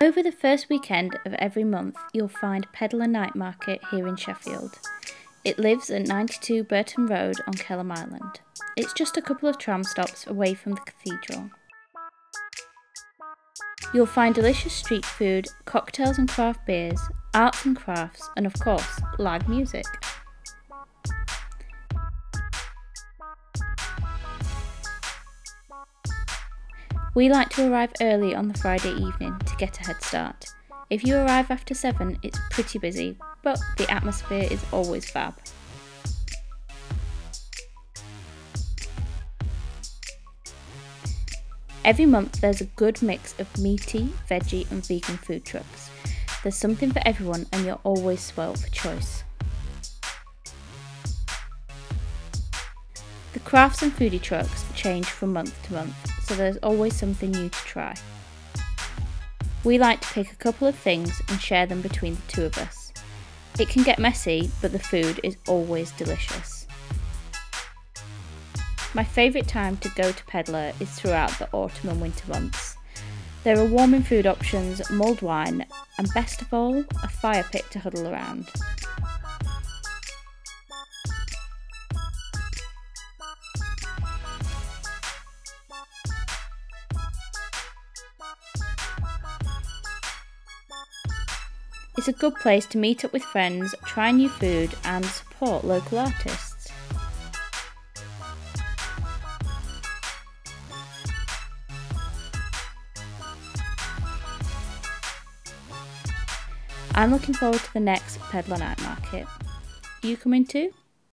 Over the first weekend of every month, you'll find Peddler Night Market here in Sheffield. It lives at 92 Burton Road on Kelham Island. It's just a couple of tram stops away from the cathedral. You'll find delicious street food, cocktails and craft beers, arts and crafts, and of course, live music. We like to arrive early on the Friday evening to get a head start. If you arrive after 7, it's pretty busy, but the atmosphere is always fab. Every month there's a good mix of meaty, veggie and vegan food trucks. There's something for everyone and you're always spoilt for choice. The crafts and foodie trucks change from month to month, so there's always something new to try. We like to pick a couple of things and share them between the two of us. It can get messy, but the food is always delicious. My favourite time to go to Peddler is throughout the autumn and winter months. There are warming food options, mulled wine, and best of all, a fire pit to huddle around. It's a good place to meet up with friends, try new food, and support local artists. I'm looking forward to the next Peddler Night Market. You coming too?